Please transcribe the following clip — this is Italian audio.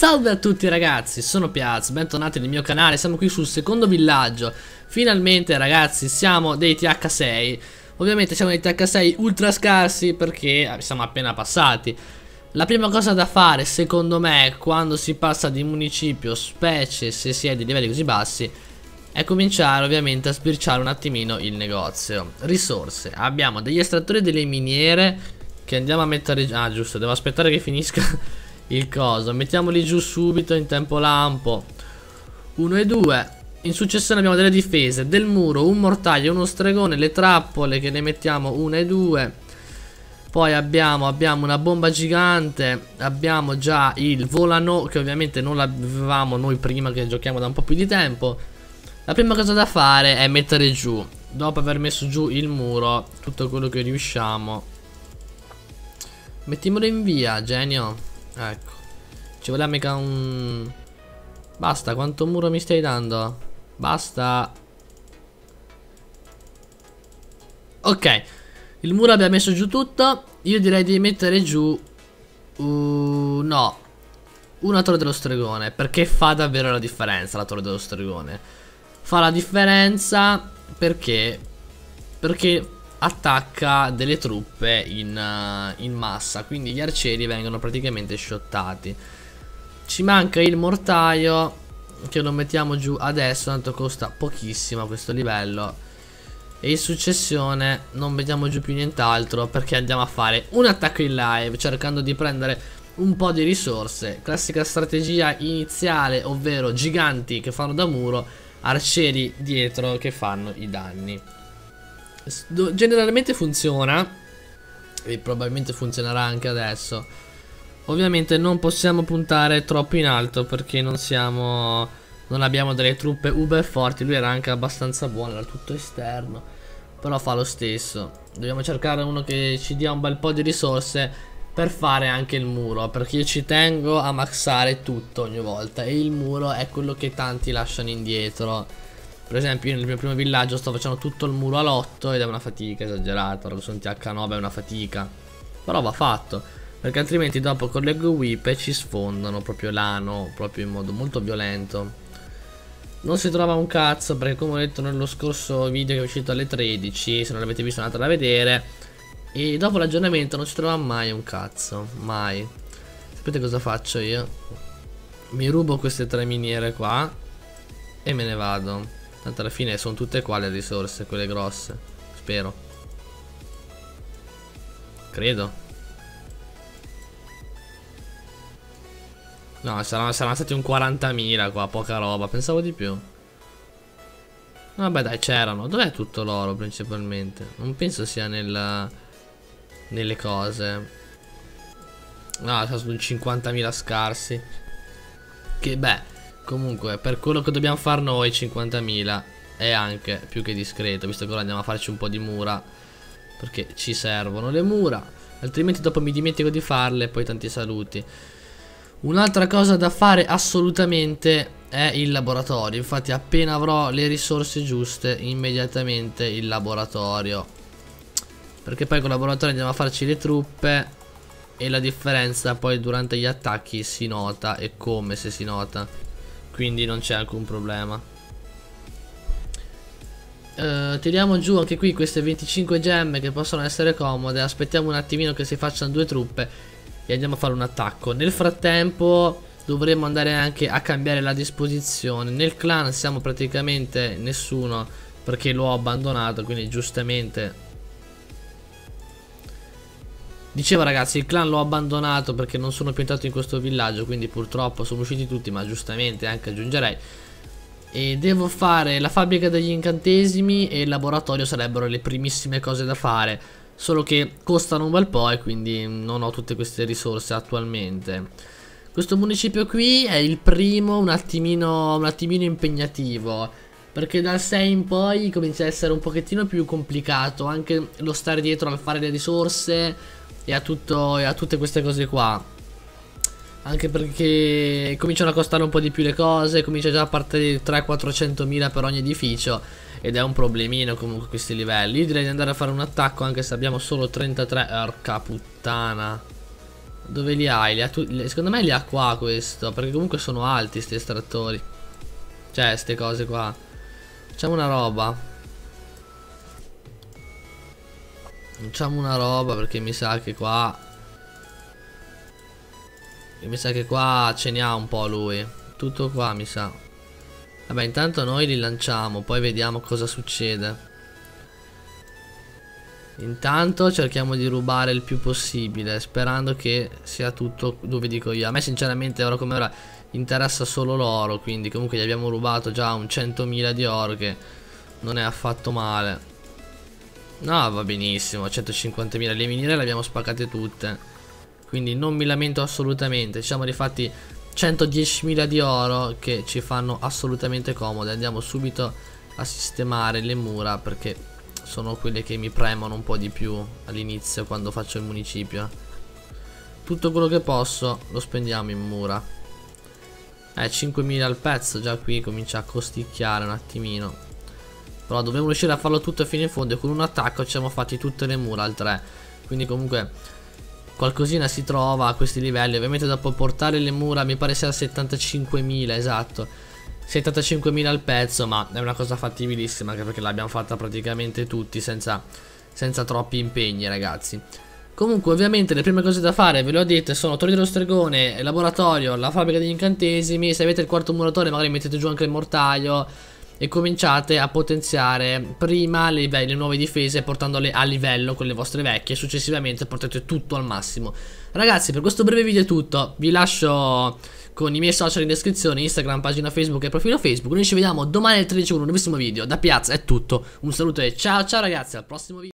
Salve a tutti ragazzi, sono Piaz, bentornati nel mio canale, siamo qui sul secondo villaggio. Finalmente ragazzi siamo dei TH6 Ovviamente siamo dei TH6 ultra scarsi perché siamo appena passati. La prima cosa da fare secondo me quando si passa di municipio, specie se si è di livelli così bassi È cominciare ovviamente a sbirciare un attimino il negozio. Risorse, abbiamo degli estrattori delle miniere che andiamo a mettere... Ah giusto, devo aspettare che finisca il coso Mettiamoli giù subito in tempo lampo. 1 e 2 In successione abbiamo delle difese. Del muro, un mortaio, uno stregone Le trappole che ne mettiamo 1 e 2 Poi abbiamo, abbiamo una bomba gigante. Abbiamo già il volano Che ovviamente non l'avevamo noi prima Che giochiamo da un po' più di tempo. La prima cosa da fare è mettere giù. Dopo aver messo giù il muro Tutto quello che riusciamo. Mettiamolo in via, genio Ecco. Ci voleva mica un... Basta, quanto muro mi stai dando? Basta. Ok. Il muro abbiamo messo giù tutto. Io direi di mettere giù... Uh, no. Una torre dello stregone. Perché fa davvero la differenza la torre dello stregone. Fa la differenza perché... Perché attacca delle truppe in, uh, in, massa quindi gli arcieri vengono praticamente shottati ci manca il mortaio che lo mettiamo giù adesso tanto costa pochissimo questo livello. E in successione non mettiamo giù più nient'altro perché andiamo a fare un attacco in live cercando di prendere un po' di risorse. Classica strategia iniziale ovvero giganti che fanno da muro arcieri dietro che fanno i danni generalmente funziona e probabilmente funzionerà anche adesso. Ovviamente non possiamo puntare troppo in alto perché non siamo non abbiamo delle truppe uber forti lui era anche abbastanza buono era tutto esterno però fa lo stesso. Dobbiamo cercare uno che ci dia un bel po' di risorse per fare anche il muro perché io ci tengo a maxare tutto ogni volta e il muro è quello che tanti lasciano indietro per esempio io nel mio primo villaggio sto facendo tutto il muro a lotto ed è una fatica esagerata, ora sono TH9 è una fatica. Però va fatto, perché altrimenti dopo con le whip ci sfondano proprio l'ano, proprio in modo molto violento. Non si trova un cazzo perché come ho detto nello scorso video che è uscito alle 13, se non l'avete visto andate a vedere. E dopo l'aggiornamento non si trova mai un cazzo, mai. Sapete cosa faccio io? Mi rubo queste tre miniere qua e me ne vado. Tanto alla fine sono tutte qua le risorse, quelle grosse. Spero. Credo. No, saranno, saranno stati un 40.000 qua, poca roba. Pensavo di più. Vabbè dai, c'erano. Dov'è tutto l'oro principalmente? Non penso sia nel, nelle cose. No, sono 50.000 scarsi. Che beh. Comunque, per quello che dobbiamo fare noi, 50.000 è anche più che discreto, visto che ora andiamo a farci un po' di mura, perché ci servono le mura, altrimenti dopo mi dimentico di farle, poi tanti saluti. Un'altra cosa da fare assolutamente è il laboratorio, infatti appena avrò le risorse giuste, immediatamente il laboratorio. Perché poi con il laboratorio andiamo a farci le truppe e la differenza poi durante gli attacchi si nota e come se si nota quindi non c'è alcun problema. Uh, tiriamo giù anche qui queste 25 gemme che possono essere comode. Aspettiamo un attimino che si facciano due truppe e andiamo a fare un attacco. Nel frattempo dovremmo andare anche a cambiare la disposizione. Nel clan siamo praticamente nessuno perché l'ho abbandonato quindi giustamente Dicevo ragazzi il clan l'ho abbandonato perché non sono più entrato in questo villaggio Quindi purtroppo sono usciti tutti ma giustamente anche aggiungerei. E devo fare la fabbrica degli incantesimi e il laboratorio sarebbero le primissime cose da fare Solo che costano un bel po' e quindi non ho tutte queste risorse attualmente. Questo municipio qui è il primo un attimino, un attimino impegnativo perché dal 6 in poi comincia a essere un pochettino più complicato Anche lo stare dietro al fare le risorse e a, tutto, e a tutte queste cose qua. Anche perché cominciano a costare un po' di più le cose Comincia già a partire 300-400 mila per ogni edificio Ed è un problemino comunque questi livelli. Io direi di andare a fare un attacco anche se abbiamo solo 33 Orca puttana. Dove li hai? Li ha li, secondo me li ha qua questo Perché comunque sono alti questi estrattori. Cioè queste cose qua. Facciamo una roba Facciamo una roba perché mi sa che qua Mi sa che qua ce ne ha un po' lui. Tutto qua mi sa. Vabbè intanto noi li lanciamo Poi vediamo cosa succede. Intanto cerchiamo di rubare il più possibile Sperando che sia tutto dove dico io. A me sinceramente ora come ora interessa solo l'oro Quindi comunque gli abbiamo rubato già un 100.000 di oro Che non è affatto male No va benissimo 150.000 le miniere le abbiamo spaccate tutte Quindi non mi lamento assolutamente siamo rifatti 110.000 di oro Che ci fanno assolutamente comode Andiamo subito a sistemare le mura Perché sono quelle che mi premono un po' di più all'inizio quando faccio il municipio. Tutto quello che posso lo spendiamo in mura. Eh, 5.000 al pezzo, già qui comincia a costicchiare un attimino. Però dobbiamo riuscire a farlo tutto fino in fondo e con un attacco ci siamo fatti tutte le mura al 3. Quindi comunque qualcosina si trova a questi livelli. Ovviamente dopo portare le mura mi pare sia 75.000, esatto 75.000 al pezzo ma è una cosa fattibilissima anche perché l'abbiamo fatta praticamente tutti senza, senza troppi impegni ragazzi Comunque ovviamente le prime cose da fare ve le ho dette sono Torre dello Stregone, laboratorio, la fabbrica degli incantesimi Se avete il quarto muratore magari mettete giù anche il mortaio E cominciate a potenziare prima le, le nuove difese portandole a livello con le vostre vecchie Successivamente portate tutto al massimo Ragazzi per questo breve video è tutto Vi lascio con i miei social in descrizione, Instagram, pagina Facebook e profilo Facebook. Noi ci vediamo domani alle 13 con un nuovissimo video. Da Piazza è tutto. Un saluto e ciao ciao ragazzi, al prossimo video.